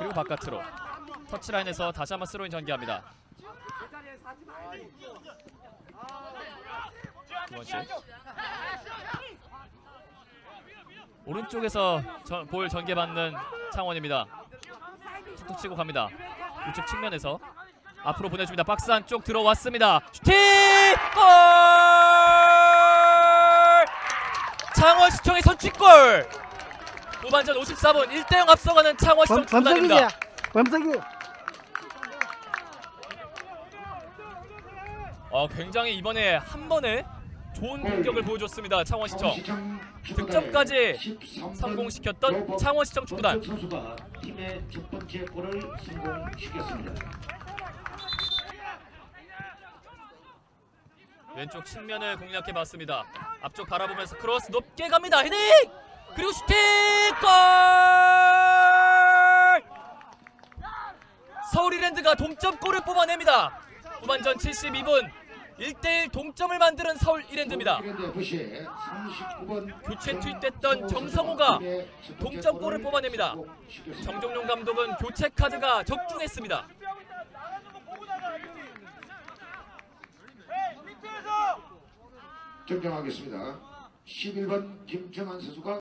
그리고 바깥으로 터치라인에서 다시 한번 스로인 전개합니다. 두번씩 오른쪽에서 전- 볼 전개받는 창원입니다. 툭툭 치고 갑니다. 우측 측면에서 앞으로 보내줍니다. 박스 안쪽 들어왔습니다. 슈팅! 골! 창원시청의 선취골! 후반전 54분 1대0 앞서가는 창원 시청 범- 중단입니다. 범석이 어, 굉장히 이번에 한 번에 좋은 공격을 보여줬습니다. 창원시청 득점까지 성공시켰던 창원시청 축구단. 왼쪽 측면을 공략해 봤습니다. 앞쪽 바라보면서 크로스 높게 갑니다. 헤딩! 그리고 슈팅! 골! 서울이랜드가 동점골을 뽑아냅니다. 후반전 72분 1대1 동점을 만드는 서울 이랜드입니다. FC 39번 교체 투입됐던 정성호가 동점골을 뽑아냅니다. 정정용 감독은 교체 카드가 적중했습니다. 결정하겠습니다. 11번 김정한 선수가